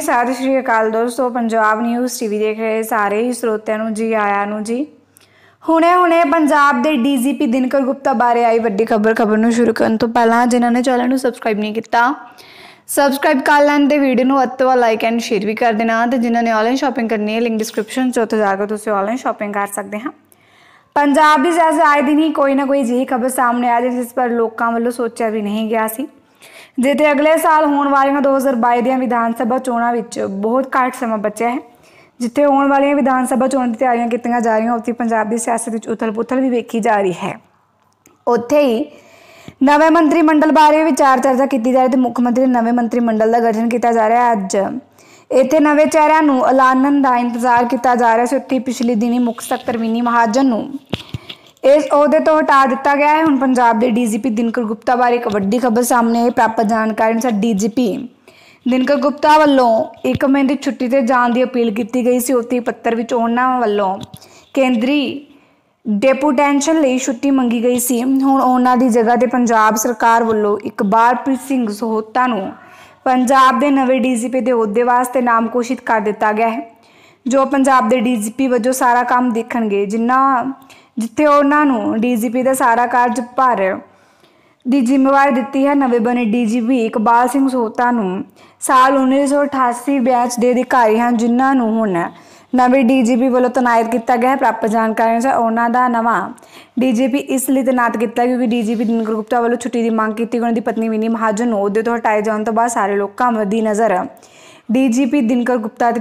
ਸਤਿ ਸ਼੍ਰੀ ਅਕਾਲ ਦੋਸਤੋ, Punjab news TV ਦੇਖ ਰਹੇ ਸਾਰੇ ਹੀ ਸਰੋਤਿਆਂ ਨੂੰ ਜੀ, ਆਇਆਂ ਨੂੰ ਜੀ। ਹੁਣੇ ਹੁਣੇ ਪੰਜਾਬ ਦੇ ਡੀਜੀਪੀ ਦਿਨਕਰ ਗੁਪਤਾ ਬਾਰੇ ਆਈ ਵੱਡੀ ਖਬਰ ਖਬਰ ਨੂੰ ਸ਼ੁਰੂ ਕਰਨ ਤੋਂ ਪਹਿਲਾਂ ਜਿਨ੍ਹਾਂ ਨੇ ਚੈਨਲ ਨੂੰ ਸਬਸਕ੍ਰਾਈਬ ਨਹੀਂ ਕੀਤਾ ਸਬਸਕ੍ਰਾਈਬ ਕਰ ਲੈਣ ਤੇ ਵੀਡੀਓ ਨੂੰ ਅੱਤਵਾ ਲਾਈਕ ਐਂਡ ਸ਼ੇਅਰ ਵੀ ਕਰ ਦੇਣਾ ਤੇ ਜਿਨ੍ਹਾਂ ਨੇ ਆਨਲਾਈਨ ਸ਼ਾਪਿੰਗ ਕਰਨੀ ਹੈ ਲਿੰਕ ਡਿਸਕ੍ਰਿਪਸ਼ਨ 'ਚ ਉੱਥੇ ਜਾ ਕੇ ਤੁਸੀਂ ਆਨਲਾਈਨ ਸ਼ਾਪਿੰਗ ਕਰ ਸਕਦੇ ਹਾਂ। ਪੰਜਾਬ ਦੀ ਜੈਸੇ ਆਏ ਦਿਨ ਹੀ ਕੋਈ ਨਾ ਕੋਈ ਜਿਹੀ ਖਬਰ ਸਾਹਮਣੇ ਆ ਰਹੀ ਜਿਸ ਪਰ ਲੋਕਾਂ ਵੱਲੋਂ ਸੋਚਿਆ ਵੀ ਨਹੀਂ ਗਿਆ ਸੀ। ਜਿੱਥੇ ਅਗਲੇ ਸਾਲ ਹੋਣ ਵਾਲੀਆਂ 2022 ਦੀਆਂ ਵਿਧਾਨ ਸਭਾ ਚੋਣਾਂ ਵਿੱਚ ਬਹੁਤ ਘੱਟ ਸਮਾਂ ਬਚਿਆ ਹੈ। ਜਿੱਥੇ ਹੋਣ ਵਾਲੀਆਂ ਵਿਧਾਨ ਸਭਾ ਚੋਣਾਂ ਦੀ ਤਿਆਰੀਆਂ ਕੀਤੀਆਂ ਜਾ ਰਹੀਆਂ, ਉੱਥੇ ਪੰਜਾਬ ਦੀ ਸਿਆਸਤ ਵਿੱਚ ਉਥਲ-ਪੁਥਲ ਵੀ ਵੇਖੀ ਜਾ ਰਹੀ ਹੈ। ਉੱਥੇ ਹੀ ਨਵੇਂ ਮੰਤਰੀ ਮੰਡਲ ਬਾਰੇ ਵਿਚਾਰ ਚਰਚਾ ਕੀਤੀ ਜਾ ਰਹੀ ਤੇ ਮੁੱਖ ਮੰਤਰੀ ਨਵੇਂ ਮੰਤਰੀ ਮੰਡਲ ਦਾ ਗਠਨ ਕੀਤਾ ਜਾ ਰਿਹਾ ਅੱਜ। ਇੱਥੇ ਨਵੇਂ ਚਿਹਰਿਆਂ ਨੂੰ ਐਲਾਨਣ ਦਾ ਇੰਤਜ਼ਾਰ ਕੀਤਾ ਜਾ ਰਿਹਾ ਸੀ। ਉੱਥੇ ਪਿਛਲੇ ਦਿਨੀ ਮੁੱਖ ਸਕੱਤਰ ਵਿਨੀ ਮਹਾਜਨ ਨੂੰ ਇਸ ਅਹੁਦੇ ਤੋਂ ਹਟਾ ਦਿੱਤਾ ਗਿਆ ਹੈ। ਹੁਣ ਪੰਜਾਬ ਦੇ ਡੀਜੀਪੀ ਦਿਨਕਰ ਗੁਪਤਾ ਬਾਰੇ ਇੱਕ ਵੱਡੀ ਖਬਰ ਸਾਹਮਣੇ ਆਈ। ਪ੍ਰਾਪਤ ਜਾਣਕਾਰੀ ਅਨੁਸਾਰ ਡੀਜੀਪੀ ਦਿਨਕਰ ਗੁਪਤਾ ਵੱਲੋਂ ਇੱਕ ਮਹੀਨੇ ਦੀ ਛੁੱਟੀ ਤੇ ਜਾਣ ਦੀ ਅਪੀਲ ਕੀਤੀ ਗਈ ਸੀ। ਉੱਥੇ ਪੱਤਰ ਵਿੱਚ ਉਹਨਾਂ ਵੱਲੋਂ ਕੇਂਦਰੀ ਡੈਪੂਟੈਂਸ਼ਨ ਲਈ ਛੁੱਟੀ ਮੰਗੀ ਗਈ ਸੀ। ਹੁਣ ਉਹਨਾਂ ਦੀ ਜਗ੍ਹਾ ਤੇ ਪੰਜਾਬ ਸਰਕਾਰ ਵੱਲੋਂ ਇਕਬਾਲਪ੍ਰੀਤ ਸਿੰਘ ਸਹੋਤਾ ਨੂੰ ਪੰਜਾਬ ਦੇ ਨਵੇਂ ਡੀਜੀਪੀ ਦੇ ਅਹੁਦੇ ਵਾਸਤੇ ਨਾਮ ਘੋਸ਼ਿਤ ਕਰ ਦਿੱਤਾ ਗਿਆ ਹੈ, ਜੋ ਪੰਜਾਬ ਦੇ ਡੀਜੀਪੀ ਵਜੋਂ ਸਾਰਾ ਕੰਮ ਦੇਖਣਗੇ। ਜਿਨ੍ਹਾਂ ਜਿੱਥੇ ਉਹਨਾਂ ਨੂੰ ਡੀਜੀਪੀ ਦਾ ਸਾਰਾ ਕਾਰਜ ਭਾਰ ਦੀ ਜ਼ਿੰਮੇਵਾਰੀ ਦਿੱਤੀ ਹੈ, ਨਵੇਂ ਬਣੇ ਡੀਜੀਪੀ ਇਕਬਾਲ ਸਿੰਘ ਸੋਤਾ ਨੂੰ ਸਾਲ 1988 ਬੈਚ ਦੇ ਅਧਿਕਾਰੀ ਹਨ, ਜਿਨ੍ਹਾਂ ਨੂੰ ਹੁਣ ਨਵੇਂ ਡੀਜੀਪੀ ਵੱਲੋਂ ਤਨਾਇਤ ਕੀਤਾ ਗਿਆ ਹੈ। ਪ੍ਰਾਪਤ ਜਾਣਕਾਰੀ ਅਨੁਸਾਰ ਉਹਨਾਂ ਦਾ ਨਵਾਂ ਡੀਜੀਪੀ ਇਸ ਲਈ ਤਨਾਤ ਕੀਤਾ ਕਿਉਂਕਿ ਡੀਜੀਪੀ ਦਿਨਕਰ ਗੁਪਤਾ ਵੱਲੋਂ ਛੁੱਟੀ ਦੀ ਮੰਗ ਕੀਤੀ, ਉਹਨਾਂ ਦੀ ਪਤਨੀ ਵਿਨੀ ਮਹਾਜਨ ਨੂੰ ਅਹੁਦੇ ਤੋਂ ਹਟਾਏ ਜਾਣ ਤੋਂ ਬਾਅਦ ਸਾਰੇ ਲੋਕਾਂ ਦੀ ਨਜ਼ਰ ਡੀਜੀਪੀ ਦਿਨਕਰ ਗੁਪਤਾ ਤੇ